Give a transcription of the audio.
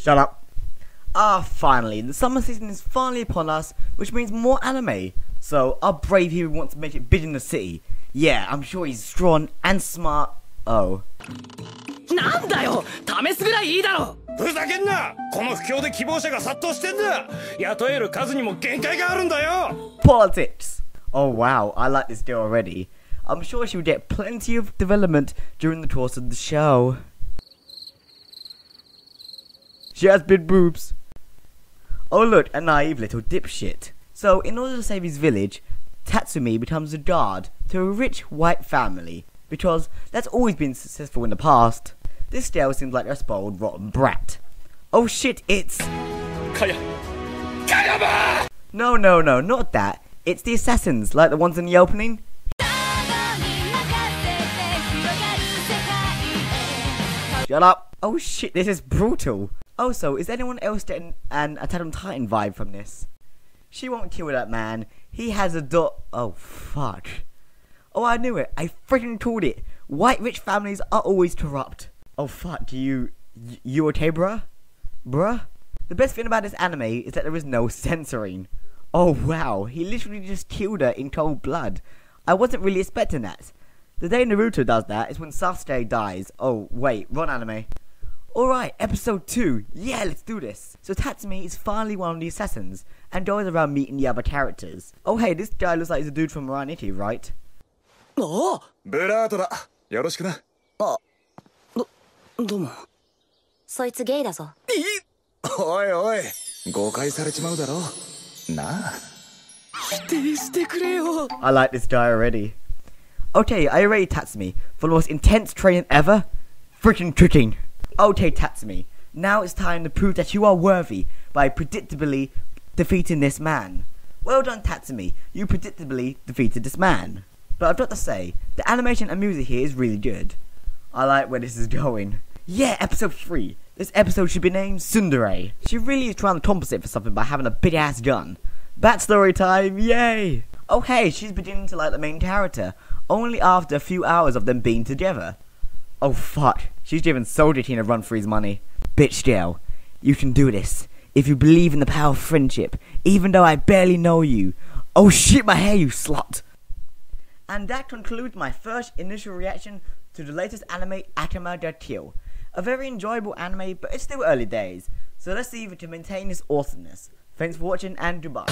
Shut up. Ah, finally, the summer season is finally upon us, which means more anime. So, our brave hero wants to make it big in the city. Yeah, I'm sure he's strong and smart. Oh. なんだよ試すぐらいいいだろふざけんなこの不況で希望者が殺到してんだ雇える数にも限界があるんだよ Politics! Oh wow, I like this girl already. I'm sure she will get plenty of development during the course of the show. She has big boobs. Oh look, a naive little dipshit. So, in order to save his village, Tatsumi becomes a guard to a rich white family, because that's always been successful in the past. This girl seems like a spoiled rotten brat. Oh shit, it's... Kaya Kayama! No, no, no, not that. It's the assassins, like the ones in the opening. Shut up. Oh shit, this is brutal. Also, is anyone else getting an Attack on Titan vibe from this? She won't kill that man. He has a dot. Oh, fuck. Oh, I knew it. I freaking called it. White rich families are always corrupt. Oh, fuck. Do you. You okay, bruh? Bruh? The best thing about this anime is that there is no censoring. Oh, wow. He literally just killed her in cold blood. I wasn't really expecting that. The day Naruto does that is when Sasuke dies. Oh, wait. Wrong anime. Alright, episode 2. Yeah, let's do this. So Tatsumi is finally one of the assassins and goes around meeting the other characters. Oh hey, this guy looks like he's a dude from Raniki, right? おおブラートだよろしくなどうもそいつゲイだぞおいおい誤解されちまうだろなあ否定してくれよ I like this guy already. Okay, I rate Tatsumi for the most intense training ever. Freaking cooking. Okay, Tatsumi. Now it's time to prove that you are worthy by predictably defeating this man. Well done, Tatsumi. You predictably defeated this man. But I've got to say, the animation and music here is really good. I like where this is going. Yeah, episode 3. This episode should be named Tsundere. She really is trying to compensate for something by having a big ass gun. Backstory time, yay! Oh hey, she's beginning to like the main character, only after a few hours of them being together. Oh fuck, she's giving Soldier Teen a run for his money. Bitch Dale, you can do this. If you believe in the power of friendship, even though I barely know you. Oh shit my hair, you slut! And that concludes my first initial reaction to the latest anime Akame ga Kill. A very enjoyable anime, but it's still early days, so let's see if it can maintain this awesomeness. Thanks for watching and goodbye.